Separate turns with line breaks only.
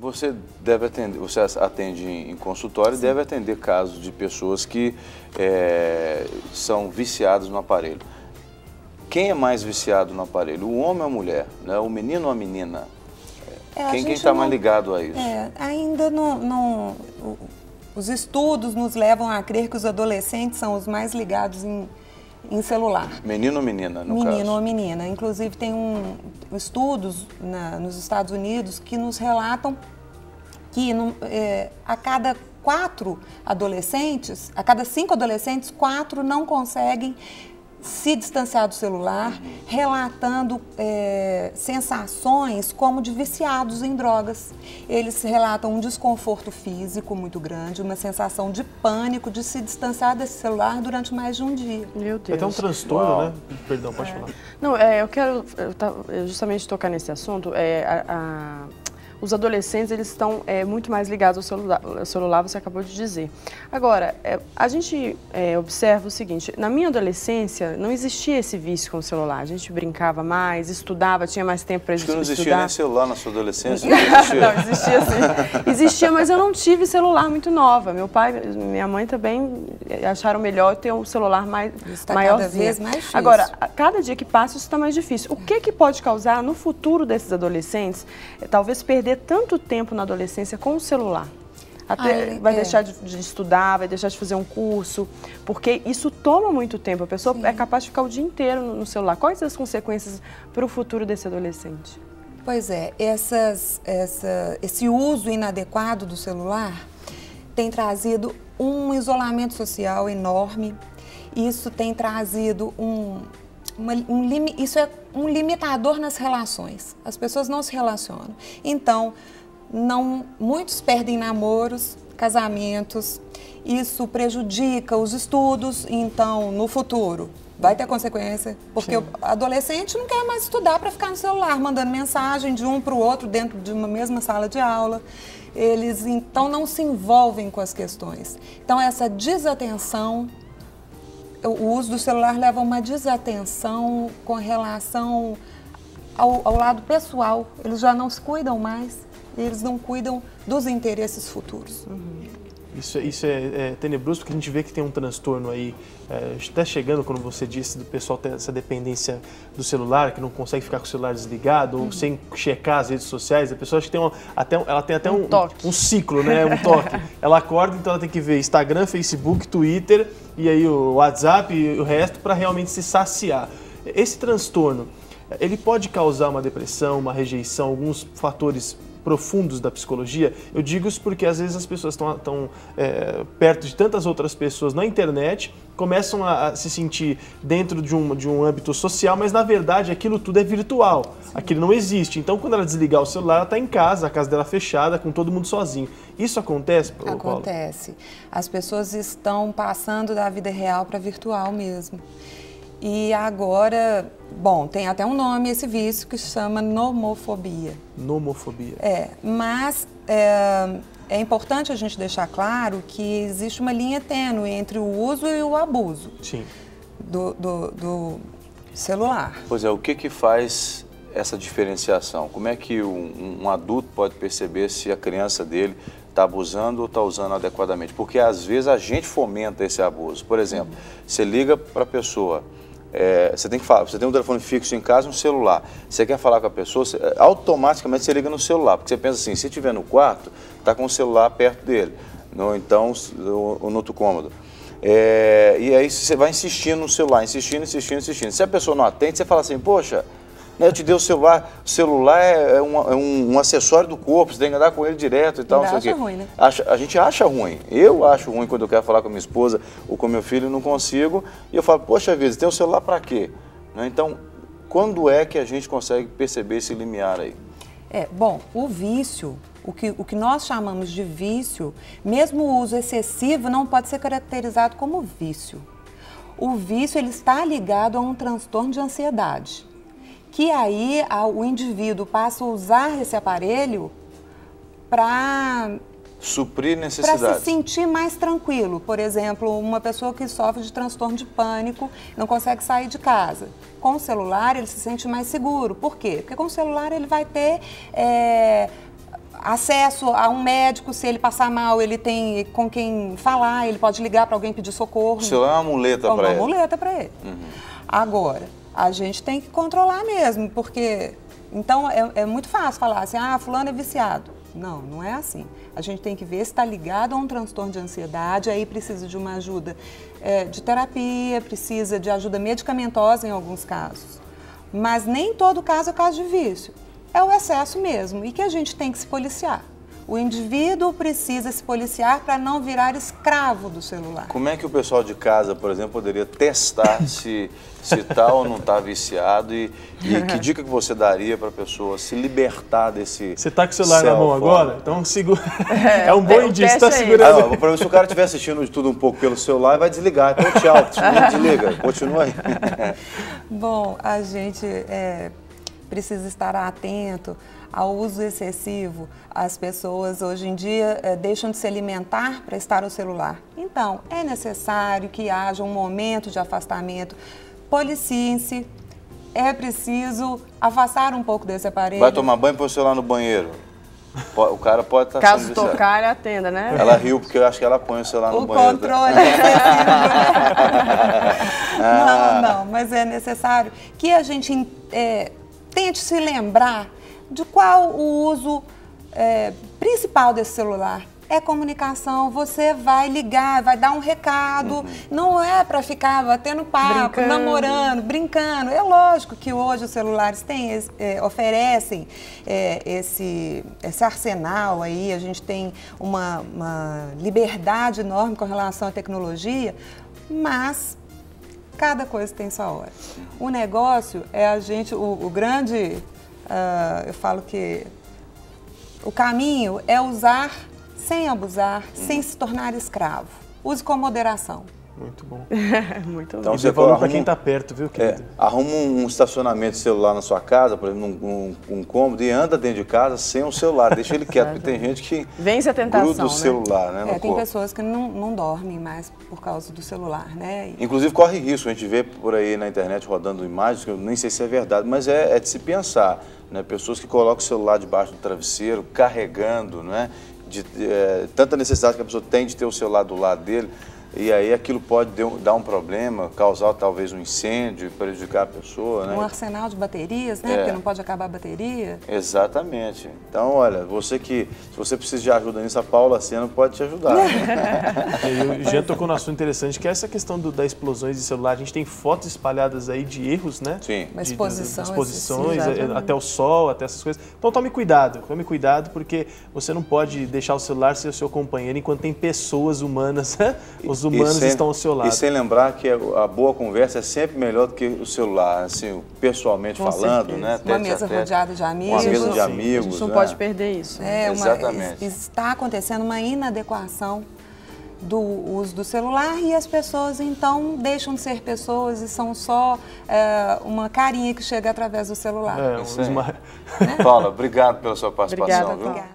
Você deve atender, você atende em consultório e deve atender casos de pessoas que é, são viciadas no aparelho. Quem é mais viciado no aparelho, o homem ou a mulher? Né? O menino ou a menina? É, quem está mais ligado a isso?
É, ainda não, não, os estudos nos levam a crer que os adolescentes são os mais ligados em, em celular.
Menino ou menina, no
Menino
caso?
ou menina. Inclusive, tem um, estudos na, nos Estados Unidos que nos relatam que no, é, a cada quatro adolescentes, a cada cinco adolescentes, quatro não conseguem se distanciar do celular, relatando é, sensações como de viciados em drogas. Eles relatam um desconforto físico muito grande, uma sensação de pânico de se distanciar desse celular durante mais de um dia.
Meu Deus.
É até um transtorno, Uau. né? Perdão, pode é. falar.
Não, é, eu quero eu, justamente tocar nesse assunto. É, a, a os adolescentes eles estão é, muito mais ligados ao celular, ao celular, você acabou de dizer. Agora, é, a gente é, observa o seguinte, na minha adolescência não existia esse vício com o celular, a gente brincava mais, estudava, tinha mais tempo para estudar.
não
existia
nem celular na sua adolescência?
Não existia, não, existia sim. Existia, mas eu não tive celular muito nova. Meu pai e minha mãe também acharam melhor ter um celular mais,
está
maiorzinho.
Cada vez mais difícil.
Agora, cada dia que passa isso está mais difícil. O que, que pode causar no futuro desses adolescentes, é, talvez perder perder tanto tempo na adolescência com o celular. Até Ai, vai é. deixar de, de, estudar, vai deixar de fazer um curso, porque isso toma muito tempo. A pessoa Sim. é capaz de ficar o dia inteiro no, no celular. Quais as consequências para o futuro desse adolescente?
Pois é, essas, essa, esse uso inadequado do celular tem trazido um isolamento social enorme. Isso tem trazido um, uma, um isso é um limitador nas relações. As pessoas não se relacionam. Então, não, muitos perdem namoros, casamentos. Isso prejudica os estudos. Então, no futuro, vai ter consequência, porque Sim. o adolescente não quer mais estudar para ficar no celular, mandando mensagem de um para o outro dentro de uma mesma sala de aula. Eles então não se envolvem com as questões. Então essa desatenção o uso do celular leva a uma desatenção com relação ao, ao, lado pessoal. Eles já não se cuidam mais, eles não cuidam dos interesses futuros.
Uhum. Isso, isso é, é, tenebroso porque a gente vê que tem um transtorno aí, é, até chegando, quando você disse, do pessoal ter essa dependência do celular, que não consegue ficar com o celular desligado uhum. ou sem checar as redes sociais. A pessoa acha que tem uma, até, ela tem até um, um, um ciclo, né? um toque. ela acorda, então ela tem que ver Instagram, Facebook, Twitter e aí o WhatsApp e o resto para realmente se saciar. Esse transtorno, ele pode causar uma depressão, uma rejeição, alguns fatores profundos da psicologia, eu digo isso porque às vezes as pessoas estão é, perto de tantas outras pessoas na internet, começam a, a, se sentir dentro de um, de um âmbito social, mas na verdade aquilo tudo é virtual, Sim. aquilo não existe. Então quando ela desligar o celular, ela está em casa, a casa dela fechada, com todo mundo sozinho. Isso acontece,
Paulo? Acontece. As pessoas estão passando da vida real para virtual mesmo. E agora, bom, tem até um nome esse vício que se chama nomofobia.
Nomofobia.
É, mas é, é importante a gente deixar claro que existe uma linha tênue entre o uso e o abuso.
Sim.
Do, do, do celular.
Pois é, o que que faz essa diferenciação? Como é que um, um adulto pode perceber se a criança dele está abusando ou está usando adequadamente? Porque às vezes a gente fomenta esse abuso. Por exemplo, uhum. você liga para a pessoa é, você tem que falar, você tem um telefone fixo em casa, um celular. Você quer falar com a pessoa, você, é, automaticamente você liga no celular, porque você pensa assim, se estiver no quarto, está com o celular perto dele, então no, no outro cômodo. É, e aí você vai insistindo no celular, insistindo, insistindo, insistindo. Se a pessoa não atende, você fala assim, poxa, né, te dei o celular, o celular é, é, um, é um, um, acessório do corpo, você tem que andar com ele direto e tal.
Não
sei
acha ruim, né?
Acha, a gente acha ruim. Eu acho ruim quando eu quero falar com minha esposa ou com meu filho não consigo. E eu falo, poxa vida, tem o celular para quê? Né? Então, quando é que a gente consegue perceber esse limiar aí?
É, bom, o vício, o que, o que nós chamamos de vício, mesmo o uso excessivo não pode ser caracterizado como vício. O vício ele está ligado a um transtorno de ansiedade que aí o indivíduo passa a usar esse aparelho para
suprir necessidades.
Para se sentir mais tranquilo. Por exemplo, uma pessoa que sofre de transtorno de pânico, não consegue sair de casa. Com o celular, ele se sente mais seguro. Por quê? Porque com o celular ele vai ter é, acesso a um médico, se ele passar mal, ele tem com quem falar, ele pode ligar para alguém pedir socorro. O
celular é uma muleta para ele.
Uma muleta para ele. Uhum. Agora, a gente tem que controlar mesmo, porque então é, é muito fácil falar assim, ah, fulano é viciado. Não, não é assim. A gente tem que ver se está ligado a um transtorno de ansiedade, aí precisa de uma ajuda é, de terapia, precisa de ajuda medicamentosa em alguns casos. Mas nem todo caso é caso de vício. É o excesso mesmo e que a gente tem que se policiar. O indivíduo precisa se policiar para não virar escravo do celular.
Como é que o pessoal de casa, por exemplo, poderia testar se se está ou não está viciado e, e, que dica que você daria para a pessoa se libertar desse
Você está com o celular na mão agora? Então segura. É, é um bom indício, está segurando.
Ah, para se o cara estiver assistindo de tudo um pouco pelo celular, vai desligar. Então tchau, desliga, continua aí.
Bom, a gente é, precisa estar atento ao uso excessivo. As pessoas hoje em dia é, deixam de se alimentar para estar no celular. Então, é necessário que haja um momento de afastamento. Policiem-se. É preciso afastar um pouco desse aparelho.
Vai tomar banho e pôr o celular no banheiro. O cara pode estar
tá Caso tocar, ele atenda, né?
Ela riu porque eu acho que ela põe o celular no
o
banheiro.
O controle é Não, não, mas é necessário que a gente é, tente se lembrar de qual o uso é, principal desse celular. É comunicação, você vai ligar, vai dar um recado, uhum. não é para ficar batendo papo, brincando. namorando, brincando. É lógico que hoje os celulares têm, é, oferecem é, esse, esse arsenal aí, a gente tem uma, uma liberdade enorme com relação à tecnologia, mas cada coisa tem sua hora. O negócio é a gente, o, o grande Uh, eu falo que o caminho é usar sem abusar, hum. sem se tornar escravo. Use com moderação.
Muito bom.
Muito
então, bom. Você falou para quem está perto, viu, é, querido?
É, arruma um, estacionamento celular na sua casa, por exemplo, um, um, um cômodo, e anda dentro de casa sem o celular. Deixa ele quieto, porque tem gente que
Vence a tentação,
gruda o né? celular, né?
É, tem corpo. pessoas que não, não dormem mais por causa do celular, né?
Inclusive corre risco, a gente vê por aí na internet rodando imagens, que eu nem sei se é verdade, mas é, é de se pensar. Né? Pessoas que colocam o celular debaixo do travesseiro, carregando, né? de, é, tanta necessidade que a pessoa tem de ter o celular do lado dele e aí aquilo pode dar um problema, causar talvez um incêndio, prejudicar a pessoa, né?
Um arsenal de baterias, né? É. Porque não pode acabar a bateria.
Exatamente. Então, olha, você que, se você precisa de ajuda nisso, a Paula Sena pode te ajudar.
e o Jean tocou num assunto interessante, que é essa questão do, das explosões de celular. A gente tem fotos espalhadas aí de erros, né?
Sim.
Uma exposição.
De, de exposições, sim, até o sol, até essas coisas. Então tome cuidado, tome cuidado, porque você não pode deixar o celular ser o seu companheiro enquanto tem pessoas humanas, né? Os humanos sem, estão ao seu lado.
E sem lembrar que a boa conversa é sempre melhor do que o celular, assim, pessoalmente Com falando, certeza. né?
Uma mesa rodeada de amigos.
Uma mesa de amigos.
A gente não
né?
pode perder isso.
É, uma, Exatamente. Está acontecendo uma inadequação do uso do celular e as pessoas então deixam de ser pessoas e são só é, uma carinha que chega através do celular.
É, uma... né? Paula, obrigado pela sua participação.
Obrigada,
viu?